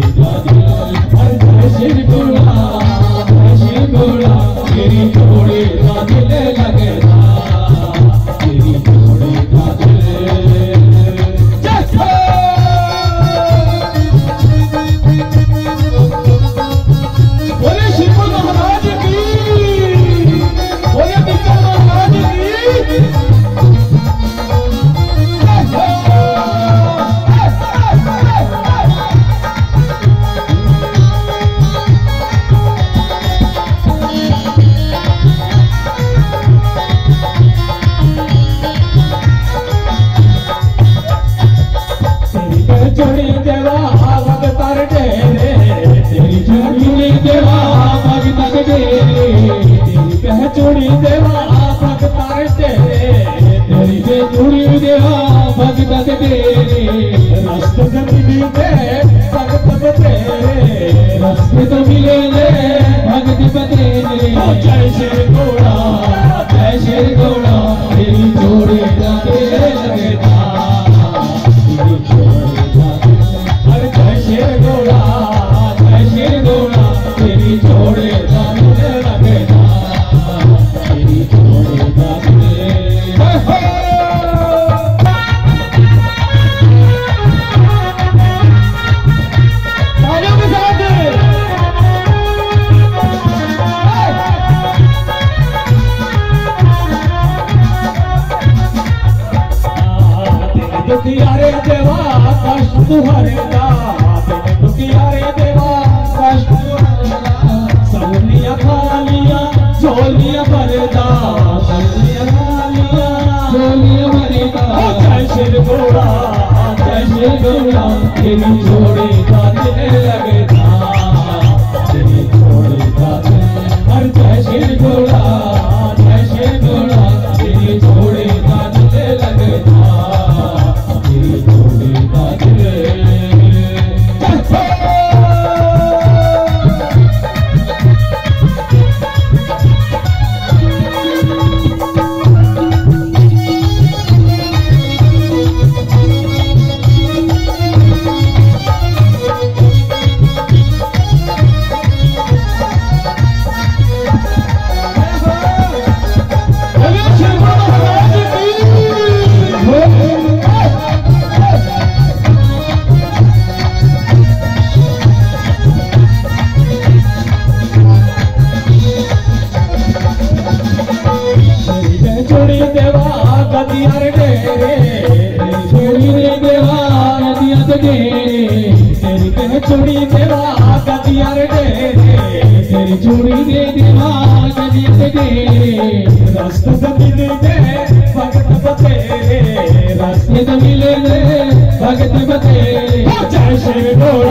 जोड़े का तेरी देवा, भगत तर देवा भग तर डेरे तेरी पहचोरी देवा भग तर डेरे तेरी बेचोरी देवा भग तर डेरे रास्ते ज़मीन मिले दुखियारे देवा कष्ट तुहरेगा तेरे दुखियारे देवा कष्ट सवलिया खालिया झोलिया भरदा सवलिया खालिया झोलिया भरदा जय श्री गोरा जय श्री गोरा तेरी जोड़ी का दिल लगता तेरी जोड़ी का दिल हर जय श्री गोरा। दे तेरी तेरे चूड़ी देवा गजिया रे दे दे तेरी चूड़ी दे देवा गजिया रे दे रास्ते से मिले दे भगत बते रास्ते से मिले दे भगत बते। जय श्री बोल